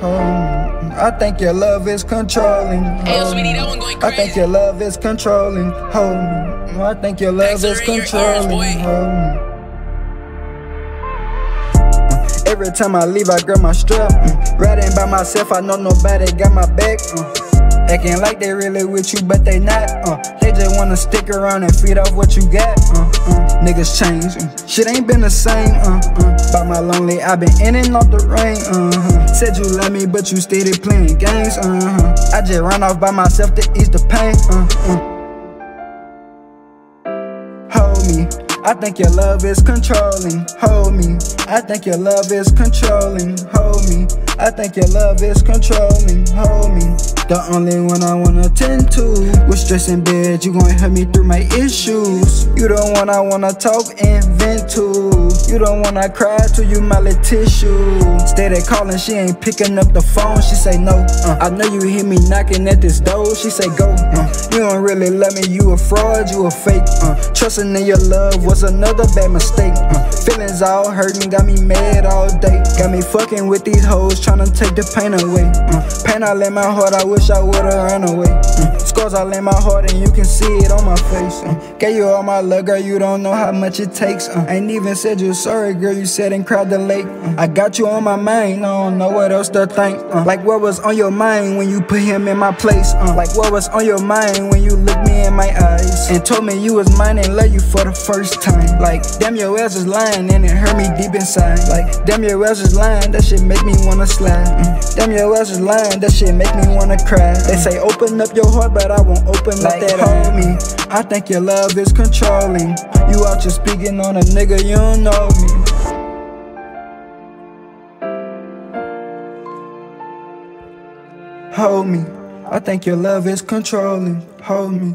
hold. I think your love is controlling. Hey, yo, hold sweetie, me. that one going I think your love is controlling. Hold me. I think your love is Accelerate your urge, controlling. Every time I leave, I grab my strap. Mm. Riding by myself, I know nobody got my back. Uh. Acting like they really with you, but they not. Uh. They just wanna stick around and feed off what you got. Uh, uh. Niggas change, uh. shit ain't been the same. Uh, uh. By my lonely, I been in and off the rain. Uh-huh. Said you love me, but you steady playing games. Uh-huh. I just run off by myself to ease the pain. Uh-uh. Hold me. I think your love is controlling. Hold me. I think your love is controlling. Hold me. I think your love is controlling. Hold me. The only one I wanna tend to. With stress in bed, you gon' help me through my issues. You the one I wanna talk and vent to. You don't wanna cry to you, my little tissue. Steady calling, she ain't picking up the phone. She say no. Uh, I know you hear me knocking at this door. She say go. Uh, you don't really love me, you a fraud, you a fake. Uh, trusting in your love was another bad mistake. Uh, feelings all hurting, got me mad all day. Got me fucking with these hoes, tryna take the pain away. Uh, pain all in my heart, I wish I would've run away. Uh, scars all in my heart, and you can see it on my face. Uh, gave you all my love, girl, you don't know how much it takes. Uh, ain't even said you're sorry, girl, you said and cried the lake. Uh, I got you on my mind, I don't know what else to think. Uh, like what was on your mind when you put him in my place? Uh, like what was on your mind when you looked me in my eyes and told me you was mine and love you for the first time? Like damn your ass is lying and it hurt me deep inside. Like damn your ass is lying, that shit make me wanna slide. Mm, damn your ass is lying, that shit make me wanna cry. They say open up your heart, but I won't open like up that hold me. I think your love is controlling. You out here speaking on a nigga you don't know me. Hold me. I think your love is controlling. Hold me.